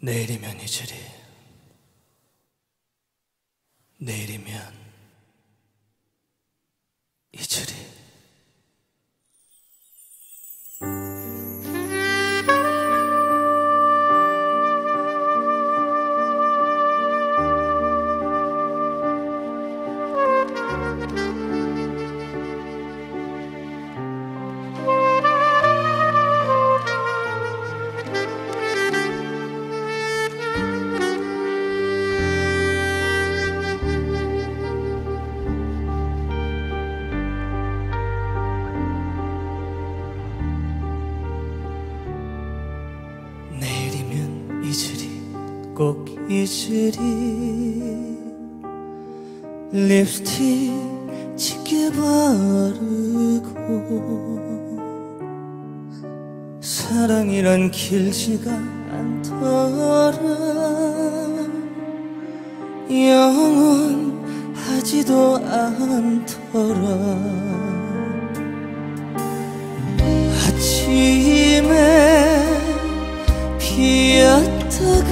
내일이면 잊으리. 내일이면 립스틱 짙게 바르고 사랑이란 길지가 않더라. 영원하지도 않더라. 아침에 피었다가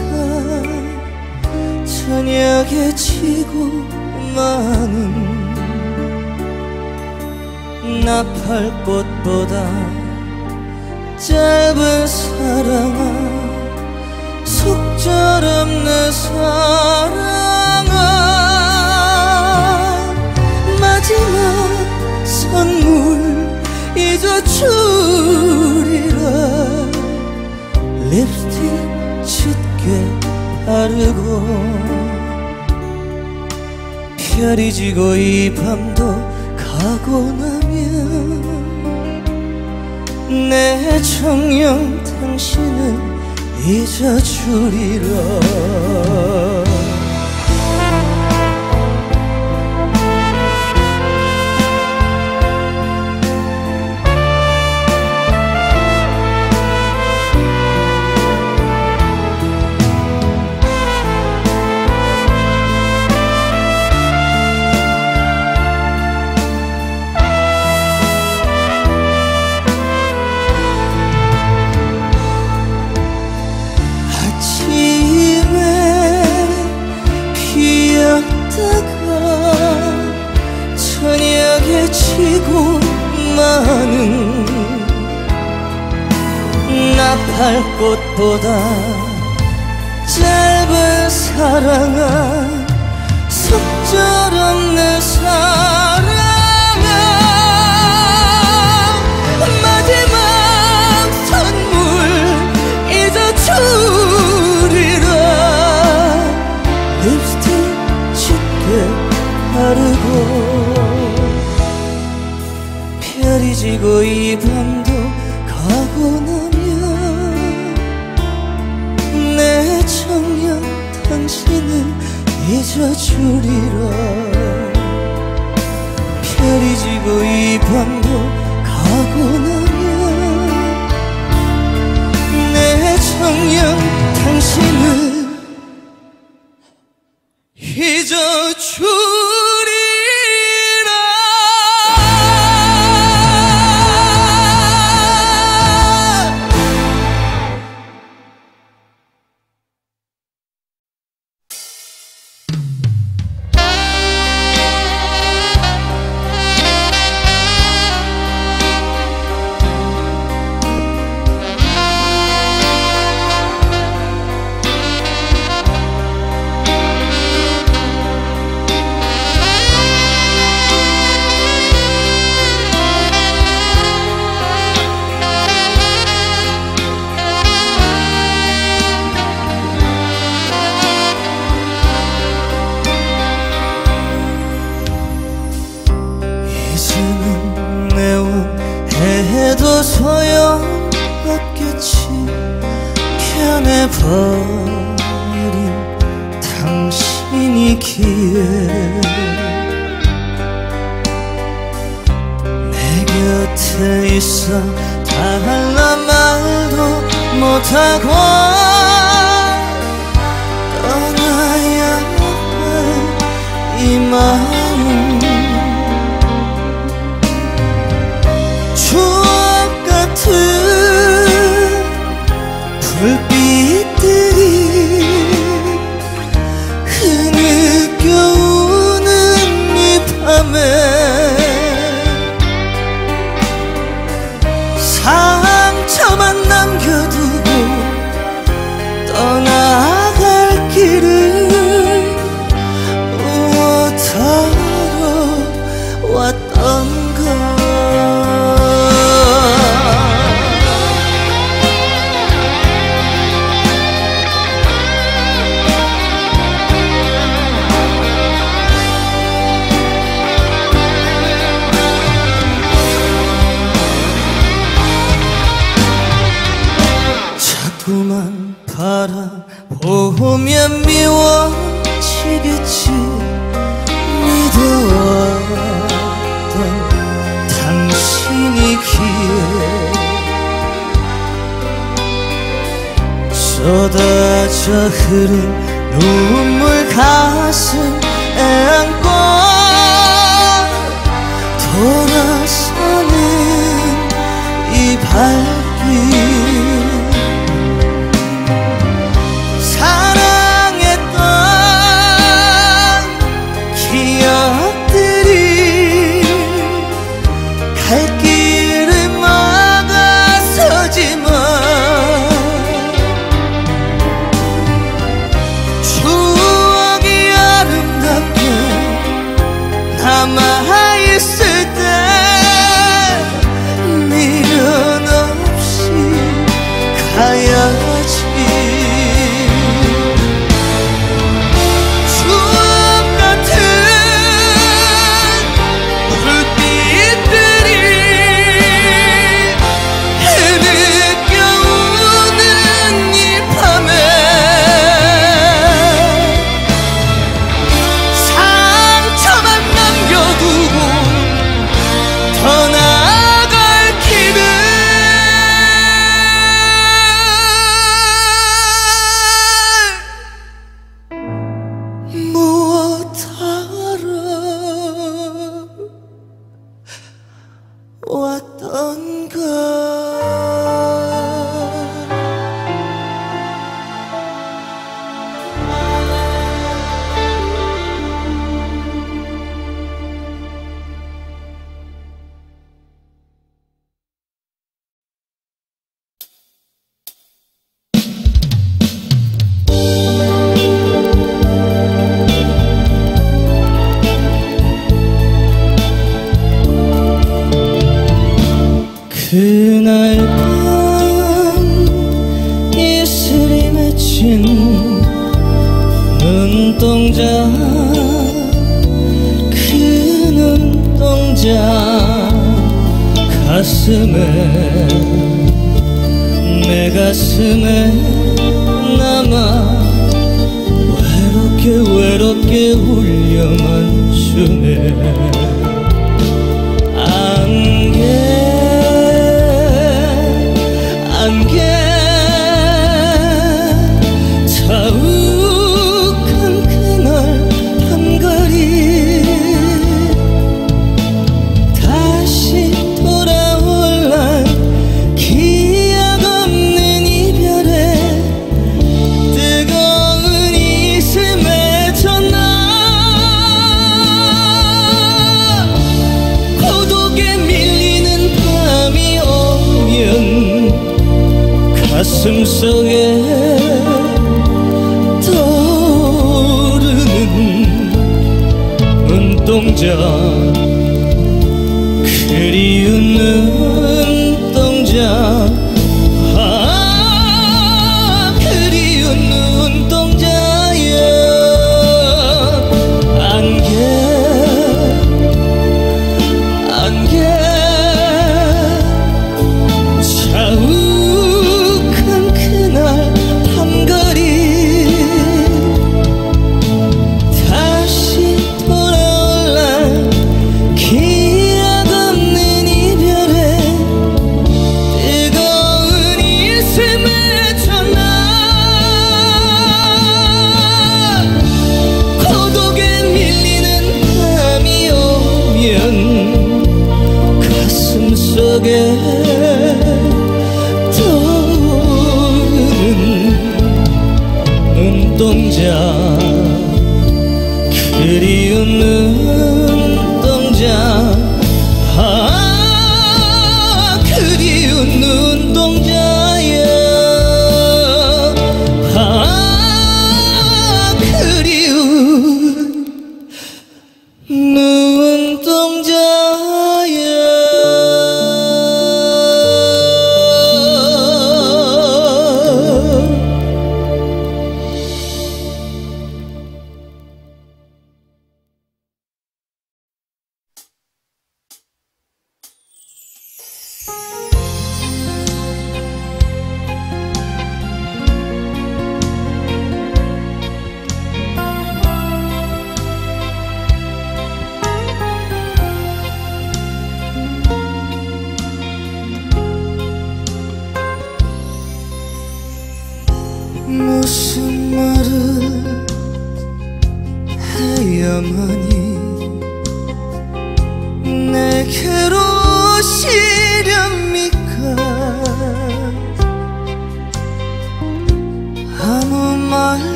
저녁에 지고 마는 나팔꽃보다 짧은 사랑아 속절없는 사랑아 마지막 선물 잊어주리라. 립스틱 짙게 바르고 별이 지고 이 밤도 가고 나면 내 정녕 당신은 잊어주리라 피었다가 저녁에 지고 마는 나팔꽃보다 짧은 사랑아 속절없는 사랑 지고 이 밤도 가고 나면 내 청년 당신은 잊어주리라. 별이 지고 이 밤도 가고 나면 내 청년 당신은 잊어주 쏟아져 흐른 눈물 가슴에 안고 돌아서는 이 발길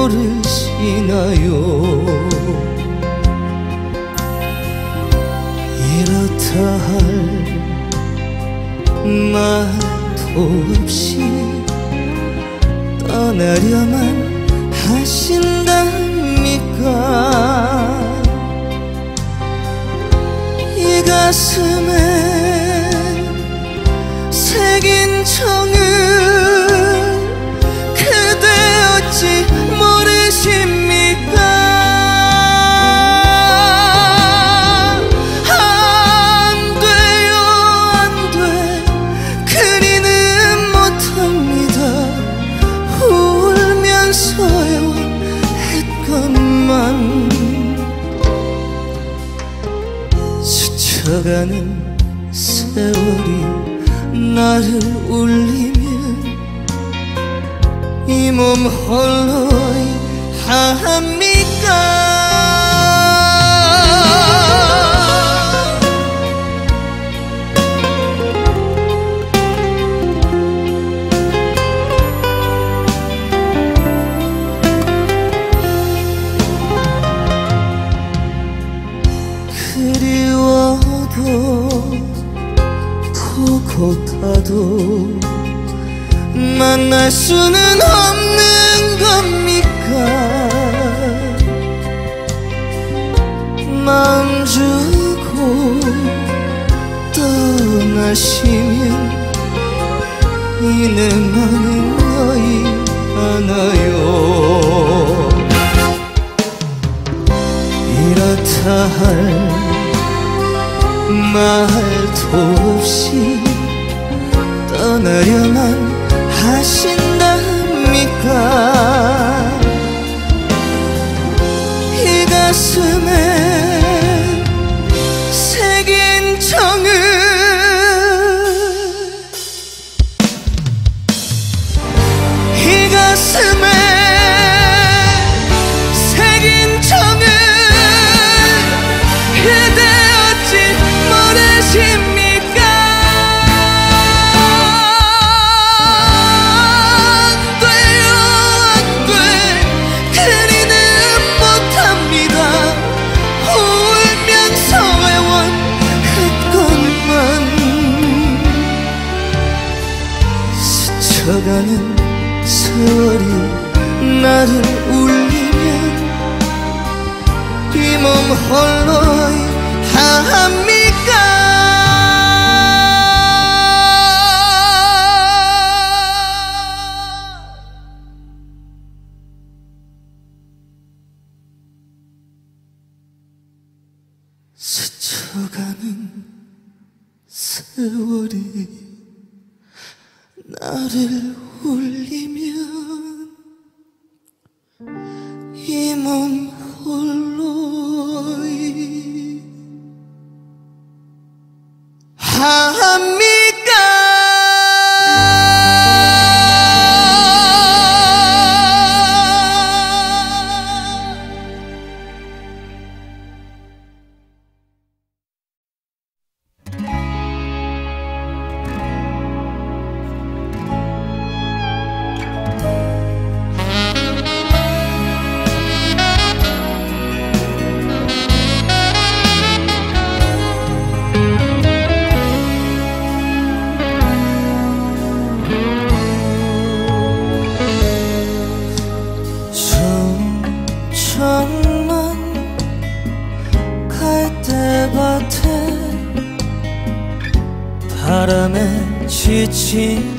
모르시나요. 이렇다 할 말도 없이 떠나려만 하신답니까? 이 가슴에 만날 수는 없는 겁니까? 마음 주고 떠나시면 이내 맘은 너희 하나요? 이렇다 할 말도 없이 떠나려만 하신답니까? 이 가슴에 나를 울리면 천천만 갈대밭에 바람에 지친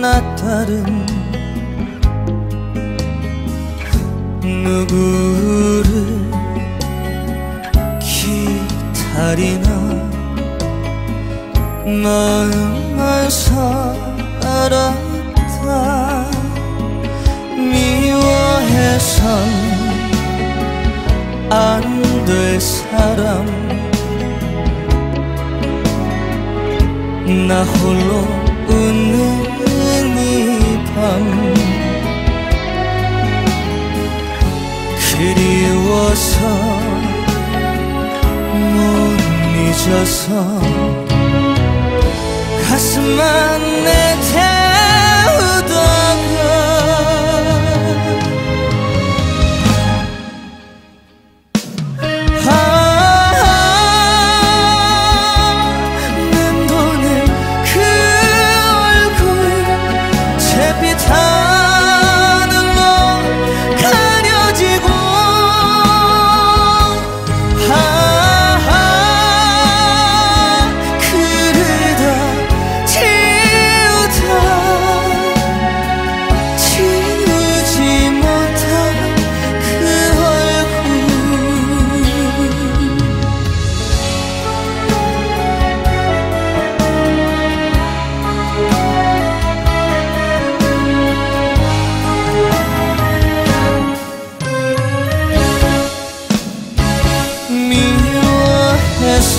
나 딸은 누구를 기다리나? 마음만 살았다. 미워해선 안 될 사람. 나 홀로 웃는 이밤. 그리워서 못 잊어서 가슴 아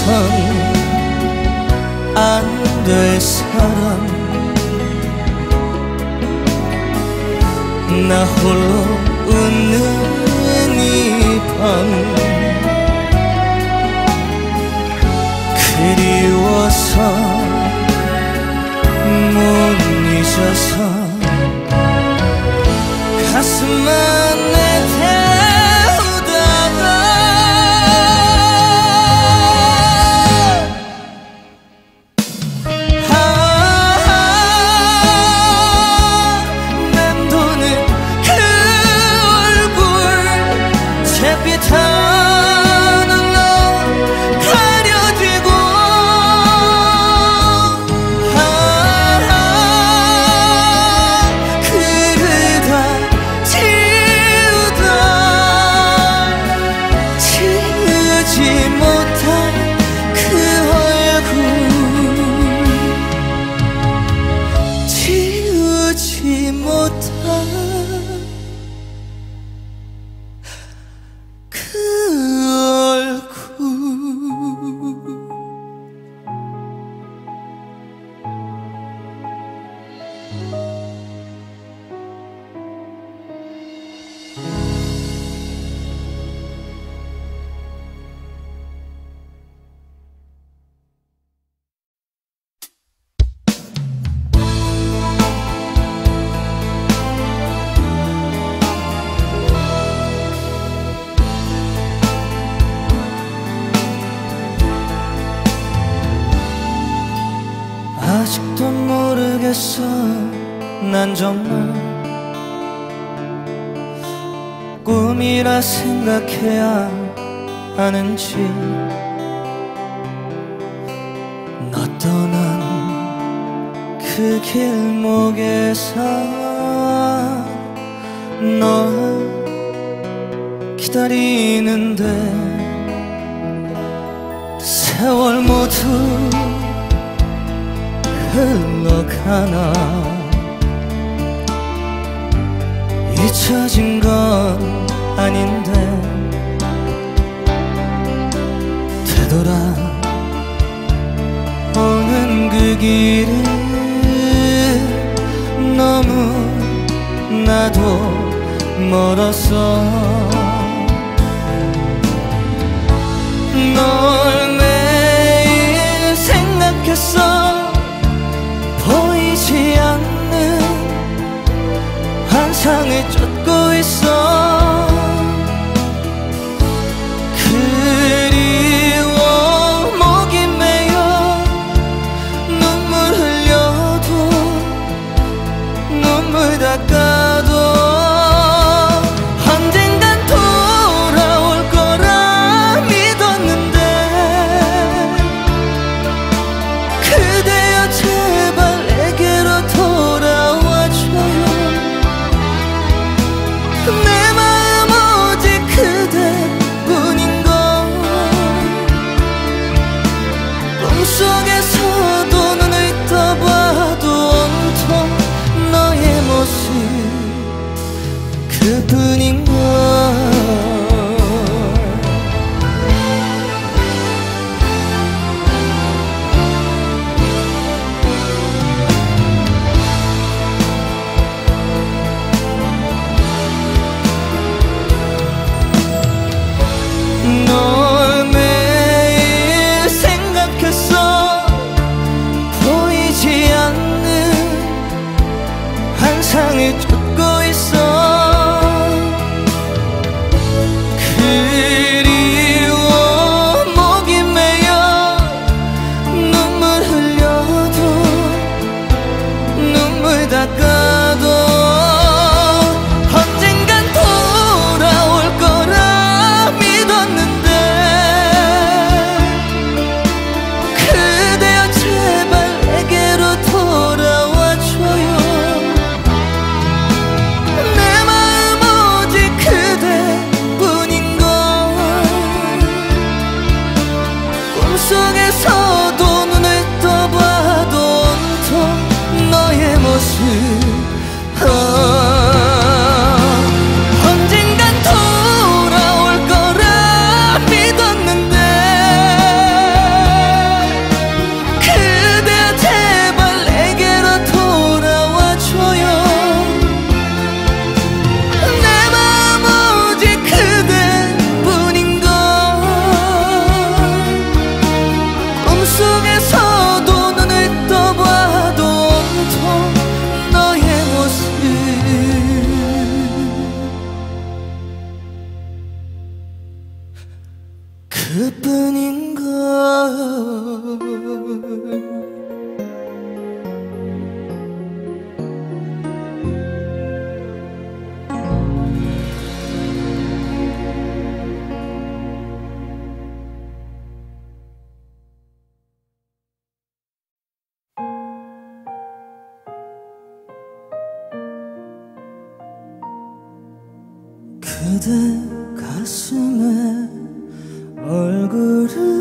만 안될 사람 나 홀로 웃는 이 밤 그리워서 못 잊어서 가슴 만난 정말 꿈이라 생각해야 하는지. 너 떠난 그 길목에서 널 기다리는데 세월 모두 흘러가나. 잊혀진 건 아닌데 되돌아 오는 그 길은 너무 나도 멀었어. 널 환상 you 그대 가슴에 얼굴을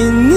in